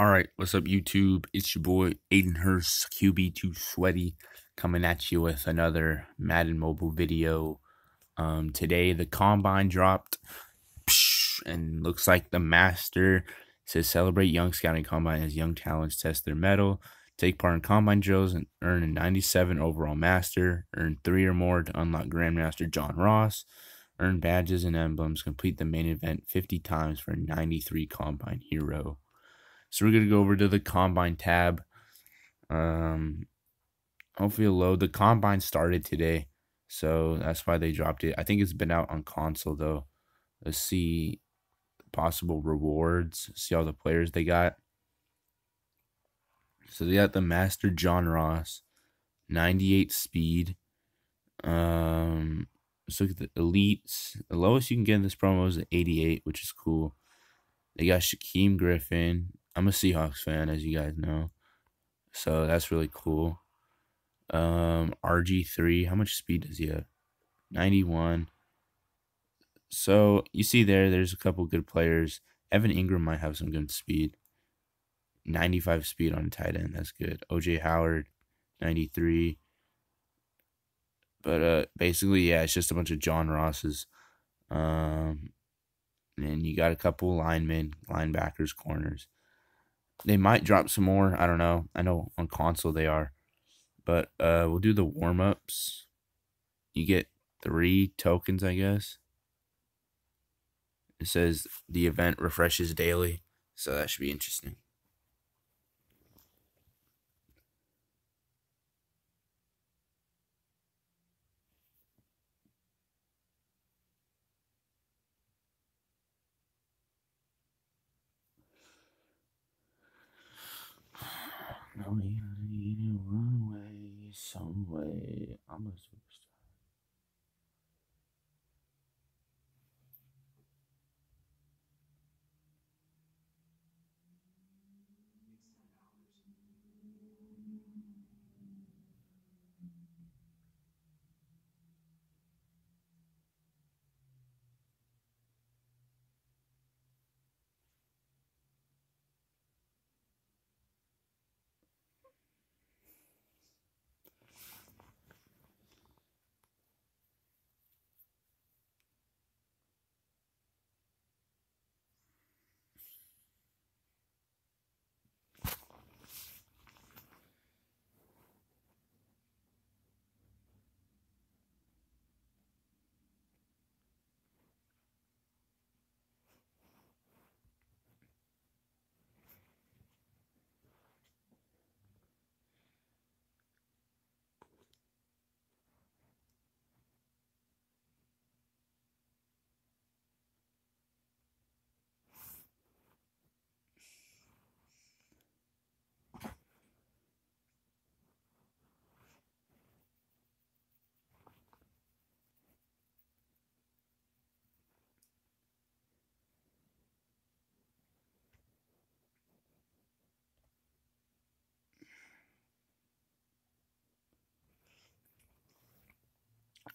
All right, what's up, YouTube? It's your boy Aiden Hurst, QB2 Sweaty, coming at you with another Madden Mobile video. Um, today the combine dropped, and looks like the master says celebrate young scouting combine as young talents test their mettle, take part in combine drills, and earn a 97 overall master. Earn three or more to unlock Grandmaster John Ross. Earn badges and emblems. Complete the main event 50 times for 93 combine hero. So we're gonna go over to the combine tab. Um, hopefully it'll load. The combine started today, so that's why they dropped it. I think it's been out on console though. Let's see possible rewards. See all the players they got. So they got the Master John Ross, 98 speed. Um, let's look at the elites. The lowest you can get in this promo is 88, which is cool. They got Shaquem Griffin, I'm a Seahawks fan, as you guys know. So that's really cool. Um, RG3, how much speed does he have? 91. So you see there, there's a couple good players. Evan Engram might have some good speed. 95 speed on a tight end, that's good. OJ Howard, 93. But uh, basically, yeah, it's just a bunch of John Rosses. Um, and you got a couple linemen, linebackers, corners. They might drop some more. I don't know. I know on console they are. But uh, we'll do the warm ups. You get three tokens, I guess. It says the event refreshes daily. So that should be interesting. No, you one way, some way. I'm a superstar.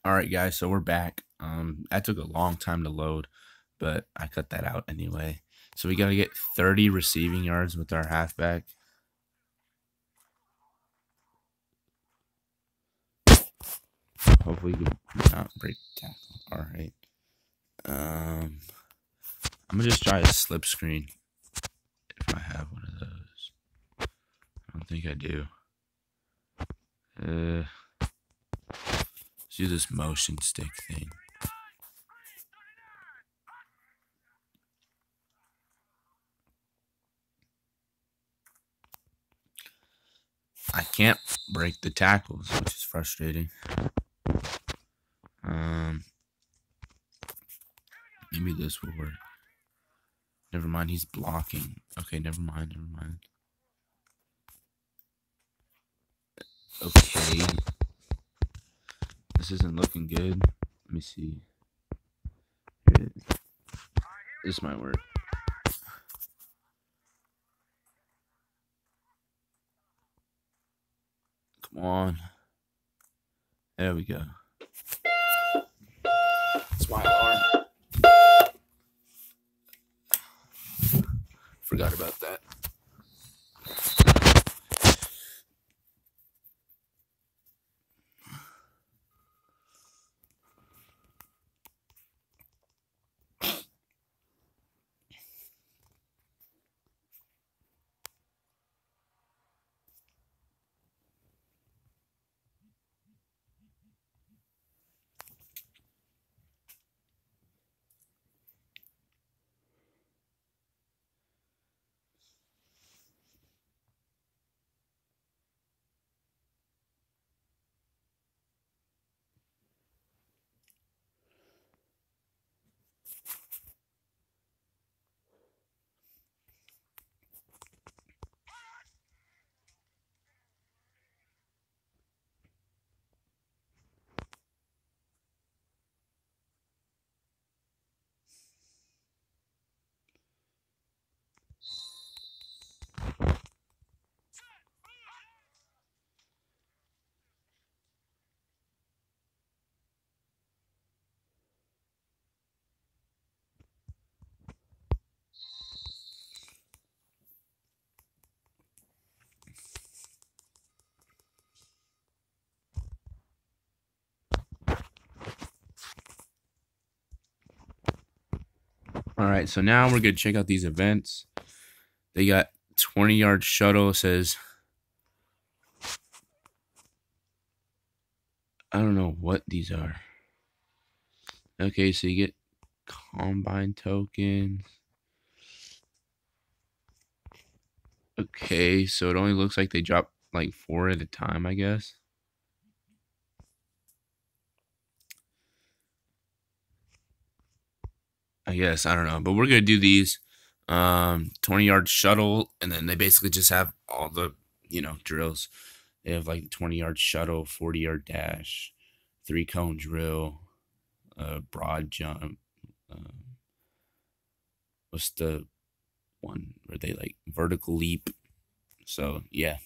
All right, guys, so we're back. Um, that took a long time to load, but I cut that out anyway. So we got to get 30 receiving yards with our halfback. Hopefully, we not break tackle. All right. Um, I'm gonna just try a slip screen if I have one of those. I don't think I do. Uh. Do this motion stick thing. I can't break the tackles, which is frustrating. Um, maybe this will work. Never mind, he's blocking. Okay, never mind, never mind. Okay. This isn't looking good. Let me see. This might work. Come on. There we go. It's my alarm. Forgot about that. All right, so now we're gonna check out these events. They got 20 yard shuttle says I don't know what these are. Okay, so you get combine tokens. Okay, so it only looks like they drop like four at a time, I guess. I guess I don't know, but we're gonna do these um 20 yard shuttle, and then they basically just have all the you know drills. They have like 20 yard shuttle, 40 yard dash, three cone drill, uh, broad jump. Uh, what's the one where they like vertical leap? So yeah,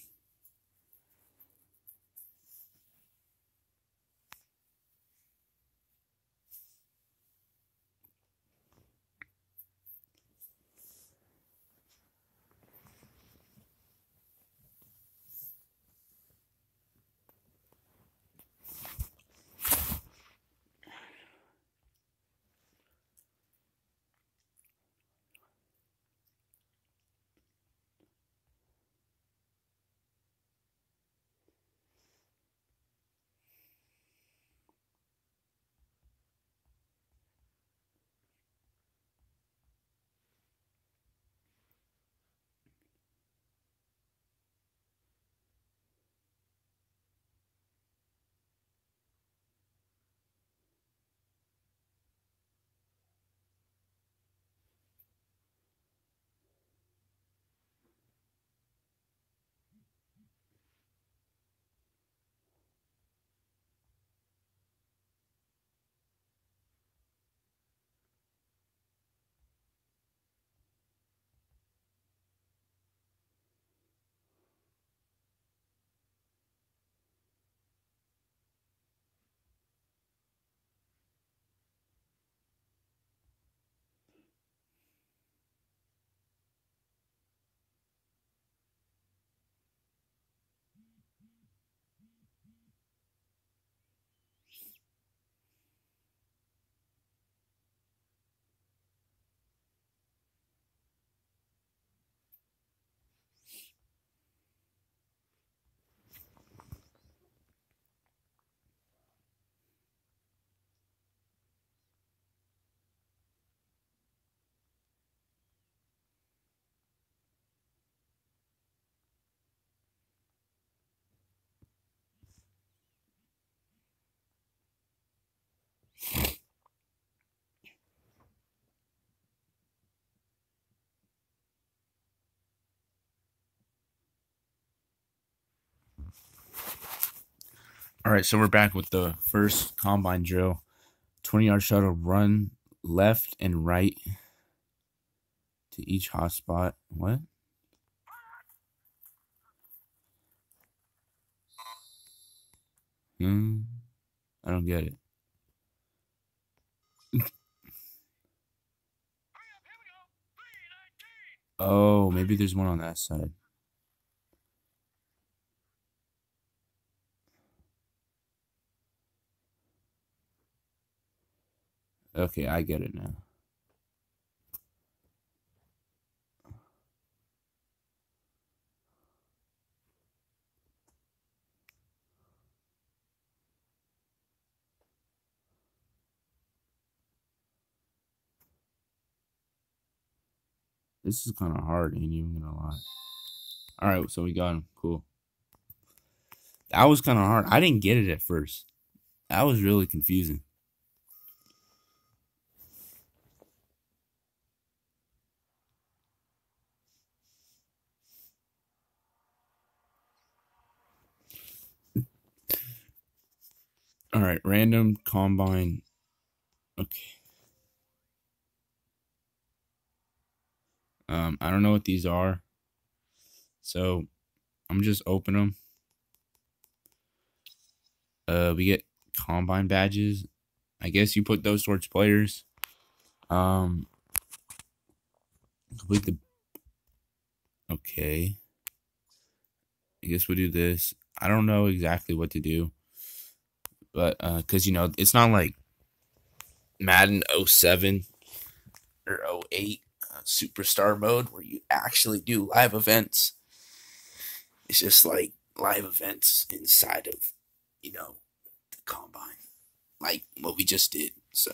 All right, so we're back with the first combine drill. 20 yard shuttle run left and right to each hotspot. What? Hmm. I don't get it. oh, maybe there's one on that side. Okay, I get it now. This is kind of hard, ain't even gonna lie. Alright, so we got him. Cool. That was kind of hard. I didn't get it at first. That was really confusing. All right, random combine. Okay. Um, I don't know what these are. So I'm just open them. Uh, we get combine badges. I guess you put those towards players. Um, complete the. Okay. I guess we'll do this. I don't know exactly what to do but uh, because uh, you know it's not like Madden 07 or 08 uh, superstar mode where you actually do live events. It's just like live events inside of, you know, the combine, like what we just did. So.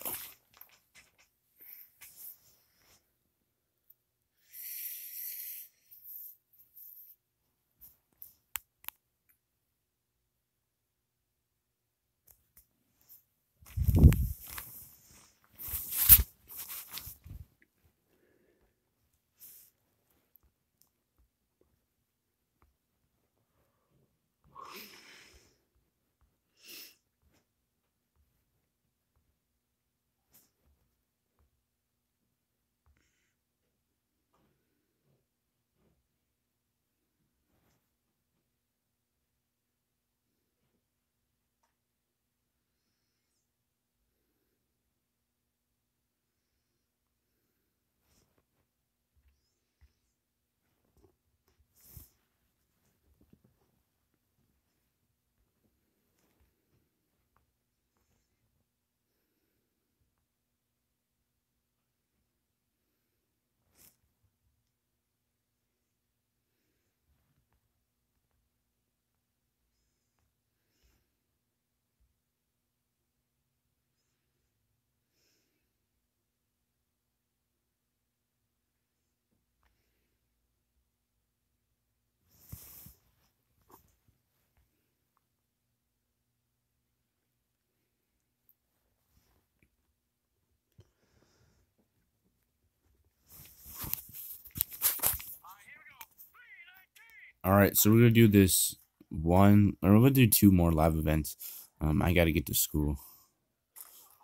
All right, so we're gonna do this one, or we're gonna do two more live events. Um, I gotta get to school,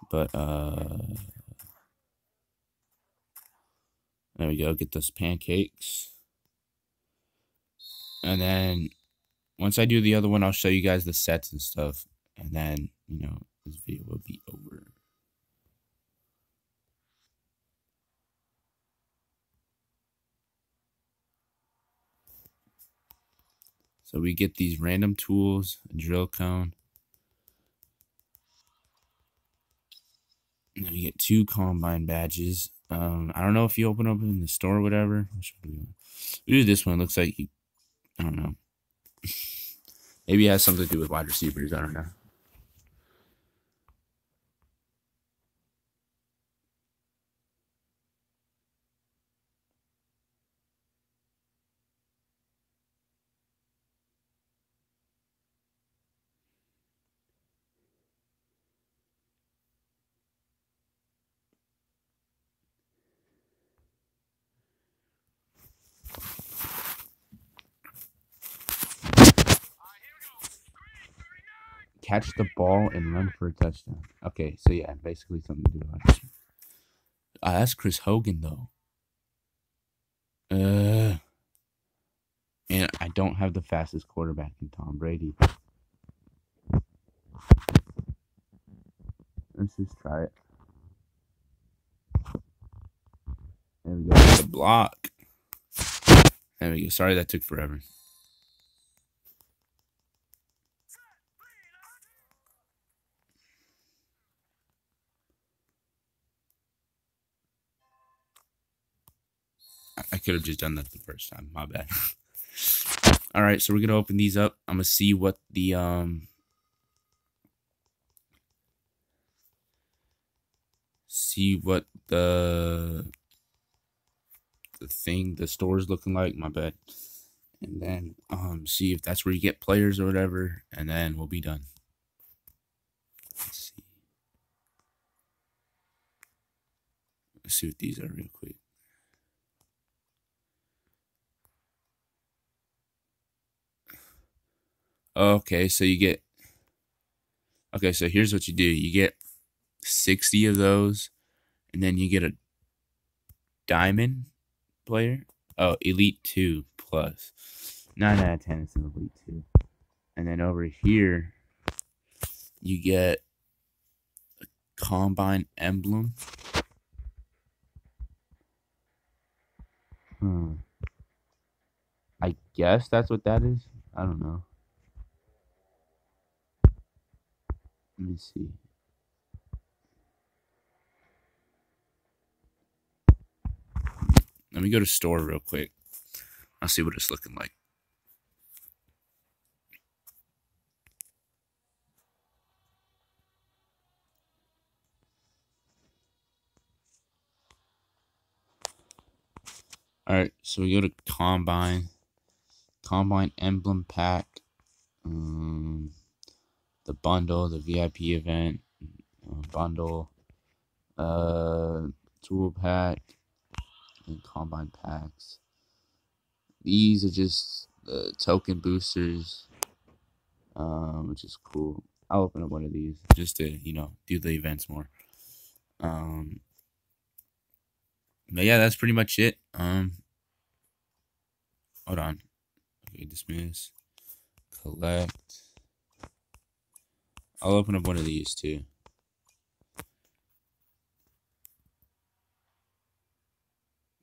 but uh, there we go. Get those pancakes, and then once I do the other one, I'll show you guys the sets and stuff, and then you know this video will be over. So we get these random tools, drill cone. And then we get two combine badges. Um, I don't know if you open up in the store or whatever. Do this one. Looks like you, I don't know. Maybe it has something to do with wide receivers. I don't know. Catch the ball and run for a touchdown. Okay, so yeah, basically something to do it. Uh, that's Chris Hogan though. Uh, and I don't have the fastest quarterback in Tom Brady. Let's just try it. There we go. The block. There we go. Sorry that took forever. I could have just done that the first time. My bad. All right, so we're gonna open these up. I'm gonna see what the um see what the the thing the store is looking like. My bad, and then um see if that's where you get players or whatever, and then we'll be done. Let's see. Let's see what these are real quick. Okay, so you get. Okay, so here's what you do you get 60 of those, and then you get a diamond player. Oh, Elite 2 plus. 9 out of 10 is an Elite 2. And then over here, you get a Combine emblem. Hmm. I guess that's what that is. I don't know. Let me see. Let me go to store real quick. I'll see what it's looking like. All right, so we go to Combine, Combine Emblem Pack, um, the bundle, the VIP event, bundle, uh, tool pack, and Combine packs. These are just the token boosters, um, which is cool. I'll open up one of these just to, you know, do the events more. Um, but yeah, that's pretty much it. Um, hold on. Okay, dismiss, collect. I'll open up one of these too.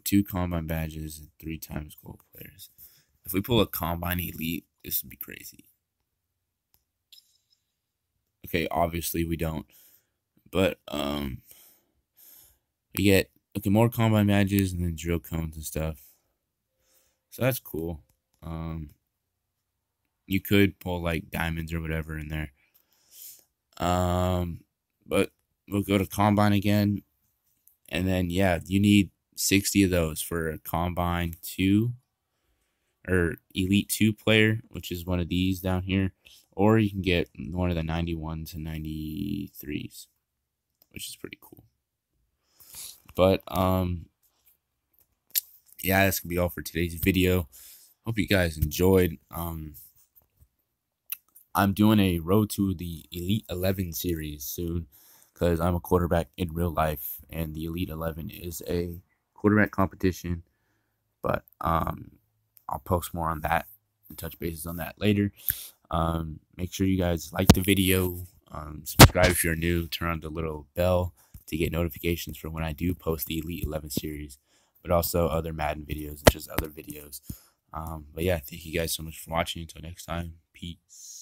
Two combine badges and three times gold players. If we pull a combine elite, this would be crazy. Okay, obviously we don't. But um we get okay more combine badges and then drill cones and stuff. So that's cool. Um you could pull like diamonds or whatever in there. Um but we'll go to combine again. And then yeah, you need 60 of those for a combine 2 or elite 2 player, which is one of these down here, or you can get one of the 91s and 93s, which is pretty cool. But um yeah, that's gonna be all for today's video. Hope you guys enjoyed. Um I'm doing a road to the Elite 11 series soon because I'm a quarterback in real life, and the Elite 11 is a quarterback competition. But um, I'll post more on that and touch bases on that later. Um, make sure you guys like the video, um, subscribe if you're new, turn on the little bell to get notifications for when I do post the Elite 11 series, but also other Madden videos and just other videos. Um, but yeah, thank you guys so much for watching. Until next time, peace.